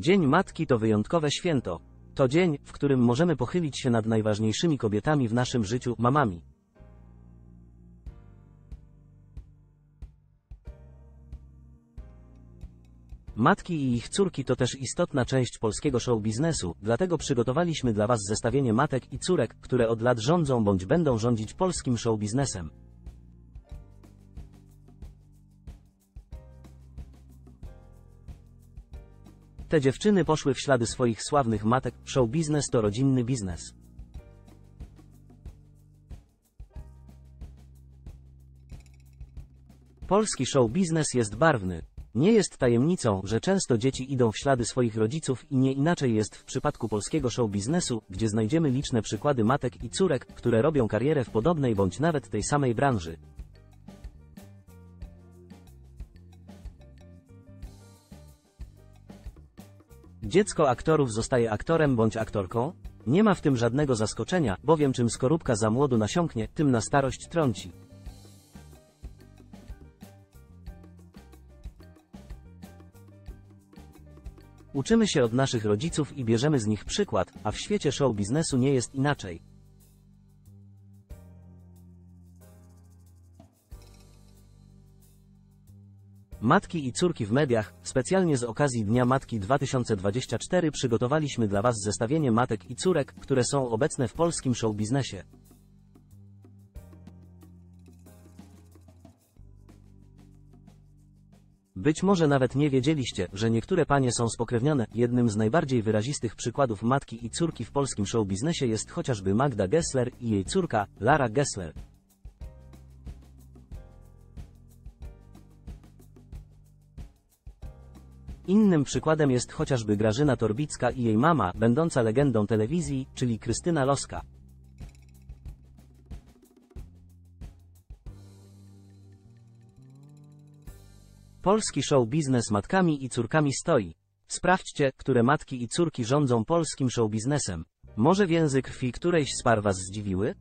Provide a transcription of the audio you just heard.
Dzień Matki to wyjątkowe święto. To dzień, w którym możemy pochylić się nad najważniejszymi kobietami w naszym życiu, mamami. Matki i ich córki to też istotna część polskiego show biznesu, dlatego przygotowaliśmy dla Was zestawienie matek i córek, które od lat rządzą bądź będą rządzić polskim show biznesem. Te dziewczyny poszły w ślady swoich sławnych matek, show biznes to rodzinny biznes. Polski show biznes jest barwny. Nie jest tajemnicą, że często dzieci idą w ślady swoich rodziców i nie inaczej jest w przypadku polskiego show biznesu, gdzie znajdziemy liczne przykłady matek i córek, które robią karierę w podobnej bądź nawet tej samej branży. Dziecko aktorów zostaje aktorem bądź aktorką? Nie ma w tym żadnego zaskoczenia, bowiem czym skorupka za młodu nasiąknie, tym na starość trąci. Uczymy się od naszych rodziców i bierzemy z nich przykład, a w świecie show biznesu nie jest inaczej. Matki i córki w mediach, specjalnie z okazji Dnia Matki 2024 przygotowaliśmy dla Was zestawienie matek i córek, które są obecne w polskim show biznesie. Być może nawet nie wiedzieliście, że niektóre panie są spokrewnione. Jednym z najbardziej wyrazistych przykładów matki i córki w polskim show biznesie jest chociażby Magda Gessler i jej córka, Lara Gessler. Innym przykładem jest chociażby Grażyna Torbicka i jej mama, będąca legendą telewizji, czyli Krystyna Loska. Polski show biznes matkami i córkami stoi. Sprawdźcie, które matki i córki rządzą polskim show biznesem. Może więzy krwi którejś z par Was zdziwiły?